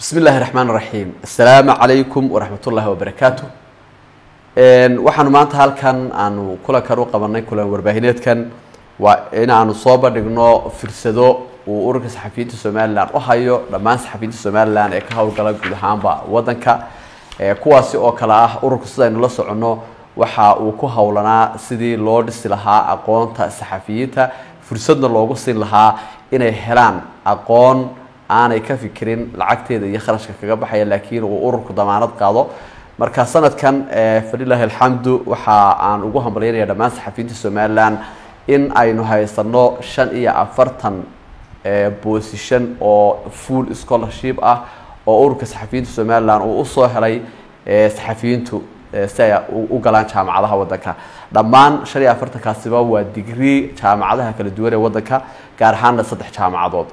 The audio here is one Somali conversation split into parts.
bismi illaahi raxmaan raxiim assalaamu calaykum waraxmat ullaahi wabarakaatu waxaanu maanta halkan aanu kulankan u qabanay kulan warbaahineedkan. Waa in aanu soo bandhigno firsado uu ururka saxafiyiinta somalilan u hayo dhammaan saxafiyiinta somalilan ee ka howlgala guud ahaanba wadanka kuwaasi oo kale ah ururku sidaynu la soconno waxa uu ku howlanaa sidii loo dhisi lahaa aqoonta saxafiyiinta. Fursadna loogu siin lahaa inay helaan aqoon aanay ka fikirin lacagteeda iyo kharashka kaga baxaya laakiin uu ururku damaanad qaado. Marka sanadkan falilaahi alxamdu waxa aan ugu hambalyaynaya dhammaan saxafiyiinta somalilan in aynu haysano shan iyo afartan bosishan oo full scholarship ah oo ururka saxafiyiinta somalilan uu u soo helay saxafiyiintu si ay u galaan jaamacadaha wadanka dhammaan shan iyo afartankaasiba waa digree jaamacadaha kala duwan ee wadanka gaar ahaanna saddex jaamacadood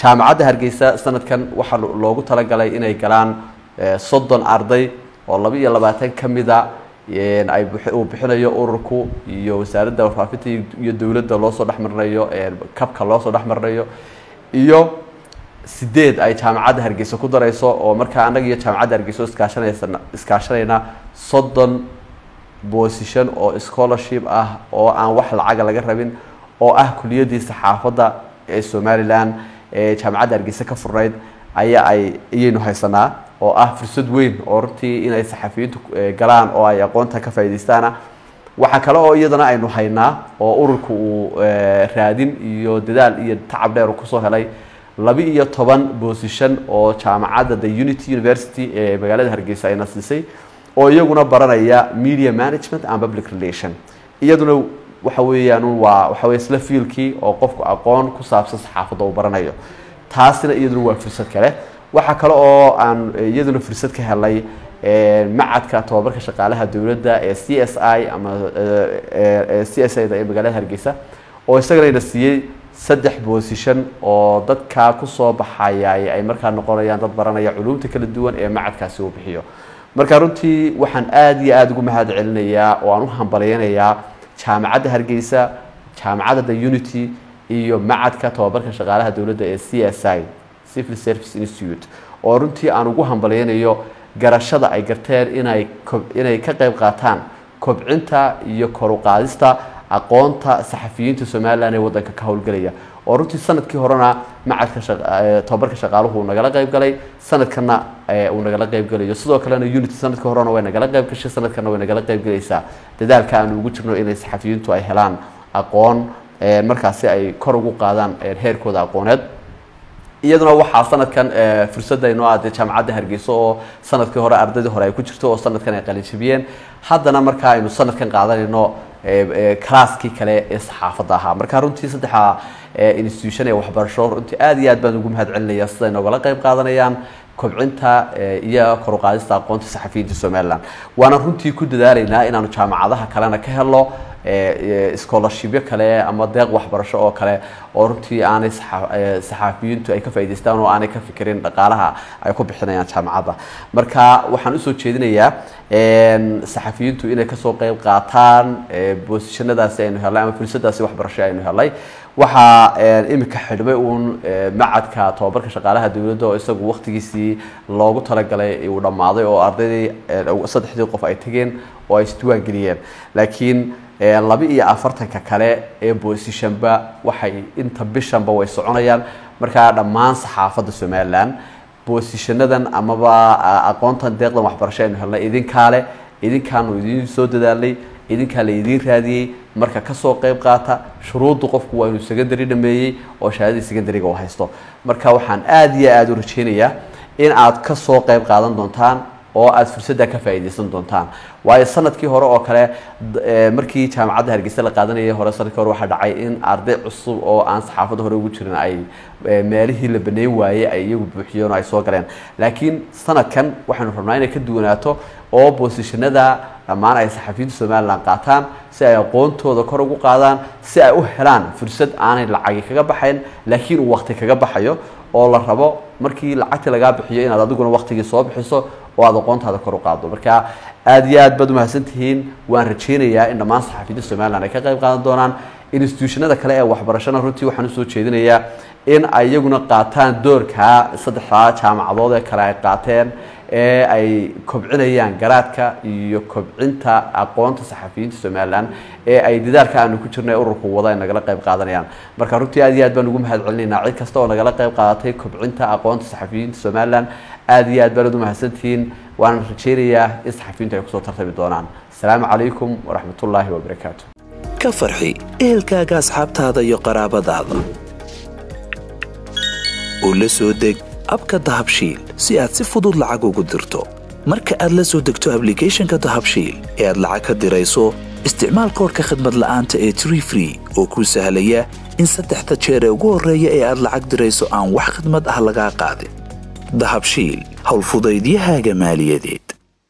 jaamacadda hargeysa sanadkan waxaa loogu talagalay inay galaan soddon arday oo laba iyo labaatan ka mida ay uu bixinayo ururku iyo wasaaradda warfaafinta iyo dowladda loosoo dhexmarinayo kabka loosoo dhexmarinayo iyo sideed ay jaamacadda hargeysa ku darayso oo markaa annaga iyo jaamacadda hargeysa iskaashanaysa iskaashanayna soddon bosishan oo scholarship ah oo aan wax lacaga laga rabin oo ah kuliyadii saxaafadda ee somalilan. ee jaamacadda hargeysa ka furnayd ayaa ay iyaynu haysanaa oo ah fursad weyn oo runtii inay saxafiyiintu galaan oo ay aqoonta ka faaidaystaana waxaa kale oo iyadana aynu haynaa oo ururka uu raadin iyo dadaal iyo tacab dheer ku soo helay laba iyo toban bosishan oo jaamacadda the unity university ee magaalada hargeysa ayna siisay oo iyaguna baranaya media management and public relation. Iyaduna waxa weeyaan waa waxa wey isla fiilkii oo qofku aqoon ku saabsan saxaafadda uu baranayo. Taasina iyaduna waa fursad kale. Waxaa kale oo aan iyaduna fursad ka helay macadka tobabarka shaqaalaha dowladda ee c s i ama c s i da ee magaalada hargeysa oo isagana ina siiyey saddex bosishan oo dadka ku soo baxaya ay markaa noqonayaan dad baranaya culumta kala duwan ee macadkaasi uu bixiyo. Marka runtii waxaan aada iyo aada ugu mahad celinayaa oo aan u hambalyeynayaa jaamacadda hargeysa jaamacadda the unity iyo macadka tobabarka shaqaalaha dowladda ee c s i civil service institute. Oo runtii aan ugu hambalyeynayo garashada ay garteen inay inay ka qayb qaataan kobcinta iyo kor u aqoonta saxafiyiinta somalilan ee wadanka ka howlgelaya oo runtii sannadkii horena macadka tobabarka shaqaaluhu uu nagala qayb galay sanadkana uu nagala qayb galayo. Sidoo kalena unity sannadkii horena way nagala qayb gashay sanadkana way nagala qayb galaysaa. Dadaalka aanu ugu jirno inay saxafiyiintu ay helaan aqoon markaasi ay kor ugu qaadaan heerkooda aqooneed. Iyaduna waxaa sanadkan fursadda inoo aadee jaamacadda hargeysa oo sannadkii hore ardaydii hore ay ku jirto oo sanadkan ay qalinjibiyeen haddana markaa aynu sanadkan qaadanayno classkii kale ee saxaafadda ahaa. Marka runtii saddexa institution ee waxbarasho runtii aada iyo aad baan ugu mahad celinaya siday noogala qayb qaadanayaan kobcinta iyo kor u qaadista aqoonta saxafiyiinta somalilan. Waana runtii ku dadaalaynaa inaanu jaamacadaha kalena ka helo scholarshipyo kale ama deeq waxbarasho oo kale oo runtii aanay saxaafiyiintu ay ka faa'idaystaan oo aanay ka fikirin dhaqaalaha ay ku bixinayaan jaamacadda. Marka waxaan u soo jeedinayaa saxafiyiintu inay ka soo qeyb qaataan bosishanadaasi aynu helay ama fursadaasi waxbarasho aynu helay. Waxaa imika xidhmay uun macadka tobabarka shaqaalaha dowladda oo isagu waqtigiisii loogu talagalay uu dhammaaday oo ardaydii saddexdii qof ay tageen oo ay isdiwaan geliyeen. Laakiin laba iyo afartanka kale ee bosishanba waxay inta bishanba way soconayaan. Markaa dhammaan saxaafadda somalilan bosishanadan amaba aqoontan deeqdan waxbarasho aynu helnay idinkaale idinkaanu idiin soo dadaalnay idinkaa la idiin raadiyey. Marka ka soo qeyb qaata shuruudda qofku waa inuu secondary dhameeyey oo shahaadadii secondary-ga u haysto. Marka waxaan aada iyo aada u rajeynayaa in aad ka soo qeyb qaadan doontaan oo aada fursadda ka faa'iidaysan doontaan. Waayo sannadkii hore oo kale markii jaamacadda hargeysa la qaadanayay hore sannadkii hore waxaa dhacay in arday cusub oo aan saxaafadda hore ugu jirin ay meelihii la baneyn waayey ay iyagu buuxiyeen oo ay soo galeen. Laakiin sanadkan waxaynu rabnaa inay ka duwanaato oo bosishanada dhammaan ay saxafiyiinta somalilan qaataan si ay aqoontooda kor ugu qaadaan si ay u helaan fursad aanay lacagi kaga baxayn laakiin uu waqti kaga baxayo oo la rabo markii lacagti lagaa bixiyo inaad adiguna waqtigii soo bixiso oo aada aqoontaada kor u qaado marka aada iyo aad baad umahadsan tihiin waan rajeynayaa in dhammaan saxafiyiinta somalilan ay ka qayb qaadan doonaan institutionada kale ee waxbarashana runtii waxaan u soo jeedinayaa in ay iyaguna qaataan doorka saddexdaa jaamacadood ee kale ay qaateen ee ay kobcinayaan garaadka iyo kobcinta aqoonta saxafiyiinta somalilan ee ay dadaalka aanu ku jirnay ururku wada ay nagala qayb qaadanayaan. Marka runtii aad iyo aad baan ugu mahad celinaynaa cid kasta oo nagala qayb qaadatay kobcinta aqoonta saxafiyiinta somalilan aad iyo aad baanad u mahadsantihiin. Waana rajeynayaa in saxafiyiintu ay ku soo tartami doonaan. Asalaamu calaykum waraxmatullaahi wabarakaatu ka farxi ehelkaaga asxaabtaada iyo qaraabadaada. Oo la soo deg abka dahabshiil si aad si fudud lacag ugu dirto. Marka aad la soo degto ablicathonka dahabshiil ee aad lacag ka dirayso isticmaal koorka khadmad la'aanta ee tree oo kuu sahlaya in saddexda jeer ee ugu horreeya ee aad lacag dirayso aan wax khadmad ah lagaa qaadin ده هول هالفضيديها جمال يديك